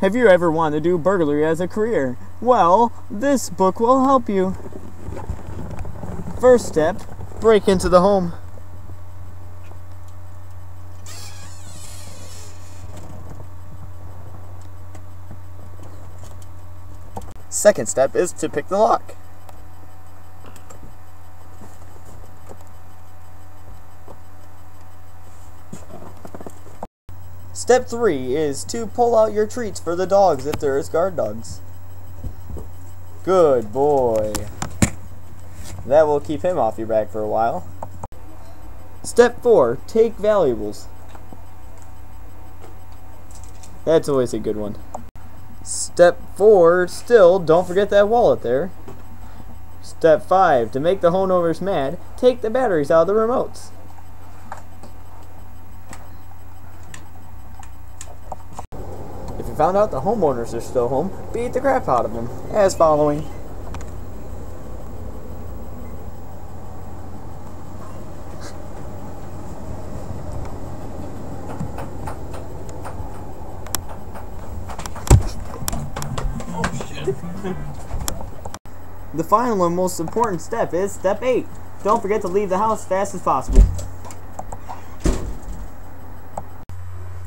Have you ever wanted to do burglary as a career? Well, this book will help you. First step break into the home. Second step is to pick the lock. Step 3 is to pull out your treats for the dogs if there is guard dogs. Good boy. That will keep him off your back for a while. Step 4. Take valuables. That's always a good one. Step 4. Still, don't forget that wallet there. Step 5. To make the home owners mad, take the batteries out of the remotes. If you found out the homeowners are still home, beat the crap out of them, as following. The final and most important step is step 8. Don't forget to leave the house as fast as possible.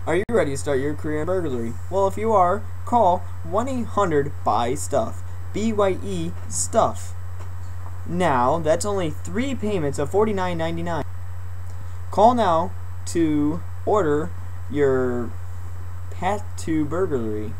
Are you ready to start your career in burglary? Well, if you are, call 1-800-BUY-STUFF. B-Y-E STUFF. Now, that's only three payments of $49.99. Call now to order your path to burglary.